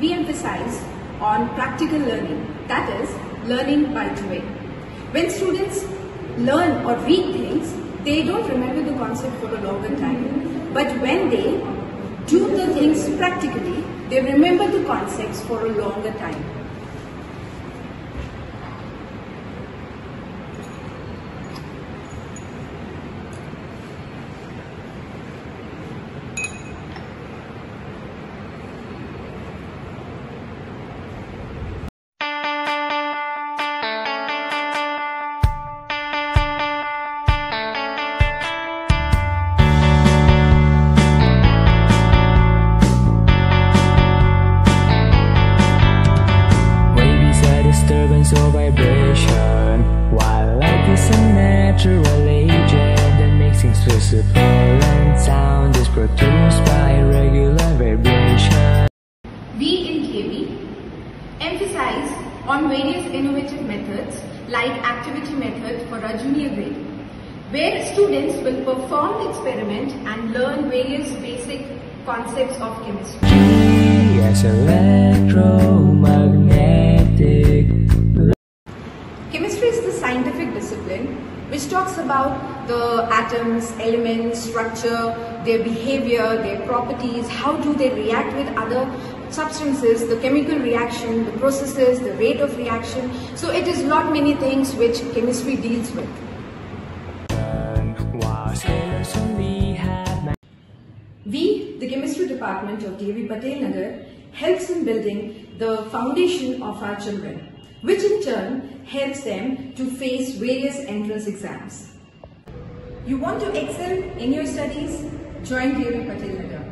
We emphasize on practical learning, that is, learning by doing. When students learn or read things, they don't remember the concept for a longer time. But when they do the things practically, they remember the concepts for a longer time. Or vibration While light is a natural agent That makes things visible and sound is produced by regular vibration We in DAV emphasize on various innovative methods like activity method for Rajuniya grade, where students will perform the experiment and learn various basic concepts of chemistry. G as electromagnetic which talks about the atoms, elements, structure, their behavior, their properties, how do they react with other substances, the chemical reaction, the processes, the rate of reaction. So it is not many things which chemistry deals with. We, the chemistry department of DAV Patel Nagar, helps in building the foundation of our children, which in turn helps them to face various entrance exams. You want to excel in your studies? Join DAV Patel.